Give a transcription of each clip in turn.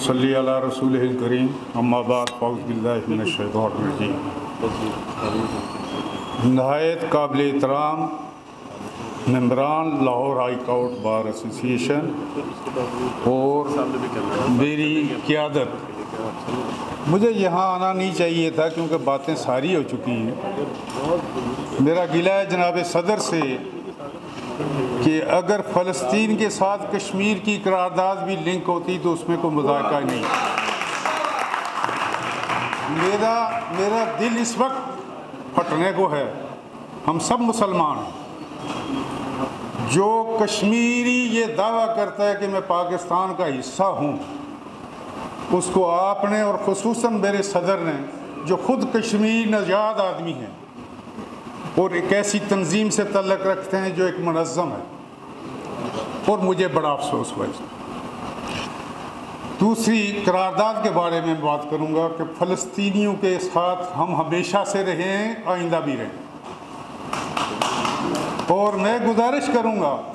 वसली रसूल करीम अम्माबाद फ़ाउज़बिल्लाशैरजी नहायत काबिल एहतराम मम्बरान Lahore high court bar association और मेरी क्यादत मुझे यहाँ आना नहीं चाहिए था क्योंकि बातें सारी हो चुकी हैं मेरा गिला है जनाब सदर से कि अगर फ़लस्तीन के साथ कश्मीर की करारदाद भी लिंक होती तो उसमें कोई मज़ाक नहीं। मेरा मेरा दिल इस वक्त फटने को है। हम सब मुसलमान जो कश्मीरी ये दावा करता है कि मैं पाकिस्तान का हिस्सा हूँ, उसको आपने और खसूस मेरे सदर ने, जो ख़ुद कश्मीर नजाद आदमी हैं और एक ऐसी तंजीम से तल्लक रखते हैं जो एक मनज़म है। और मुझे बड़ा अफसोस हुआ दूसरी करारदाद के बारे में बात करूँगा कि फ़लस्तीनियों के साथ हम हमेशा से रहे हैं, आइंदा भी रहें और मैं गुजारिश करूँगा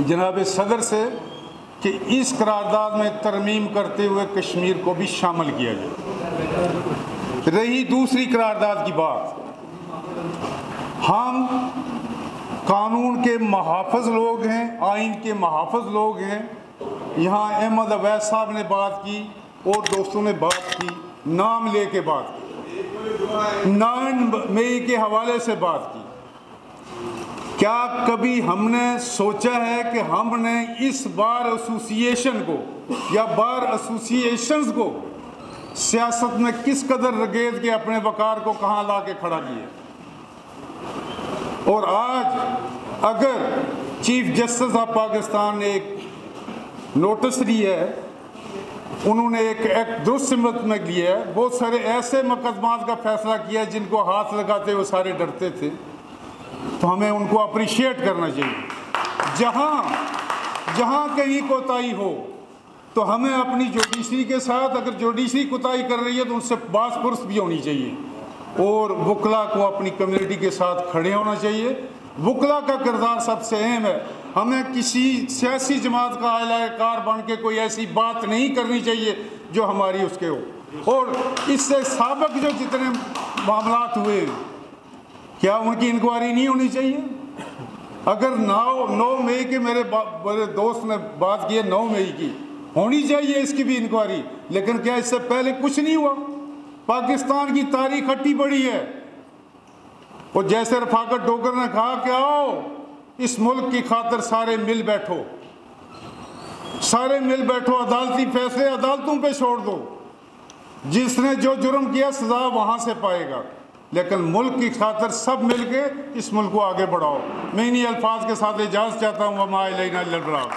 जनाब सदर से कि इस करारदाद में तरमीम करते हुए कश्मीर को भी शामिल किया जाए। रही दूसरी करारदाद की बात। हम कानून के महाफज लोग हैं, आइन के महाफज लोग हैं। यहाँ अहमद अवैध साहब ने बात की और दोस्तों ने बात की, नाम ले के बात की। नाइन मई के हवाले से बात की। क्या कभी हमने सोचा है कि हमने इस बार एसोसिएशन को या बार एसोसिएशंस को सियासत में किस कदर रगेद के अपने वकार को कहाँ ला के खड़ा किया? और आज अगर चीफ जस्टिस ऑफ़ पाकिस्तान ने एक नोटिस ली है, उन्होंने एक एक्ट दुरुस्त सिमत में लिया है, बहुत सारे ऐसे मकदमा का फैसला किया है जिनको हाथ लगाते हुए सारे डरते थे तो हमें उनको अप्रिशिएट करना चाहिए। जहाँ जहाँ कहीं कोताही हो तो हमें अपनी जुडिशरी के साथ अगर जुडिशरी कोताही कर रही है तो उनसे बास पुरुष भी होनी चाहिए। और वकला को अपनी कम्युनिटी के साथ खड़े होना चाहिए। वकला का किरदार सबसे अहम है। हमें किसी सियासी जमात का अहलकार बन के कोई ऐसी बात नहीं करनी चाहिए जो हमारी उसके हो। और इससे सबक जो जितने मामला हुए क्या उनकी इंक्वायरी नहीं होनी चाहिए? अगर नौ नौ मई के मेरे मेरे दोस्त ने बात की है, नौ मई की, होनी चाहिए इसकी भी इंक्वायरी लेकिन क्या इससे पहले कुछ नहीं हुआ? पाकिस्तान की तारीख खट्टी पड़ी है। और जैसे रफाकत डोगर ने कहा कि आओ, इस मुल्क की खातर सारे मिल बैठो। सारे मिल बैठो, अदालती फैसले अदालतों पे छोड़ दो। जिसने जो जुर्म किया, सजा वहाँ से पाएगा। लेकिन मुल्क की खातर सब मिल के इस मुल्क को आगे बढ़ाओ। मैं इन्हीं अल्फाज के साथ एजाज़ चाहता हूँ। हम आए लेना लड़ रहा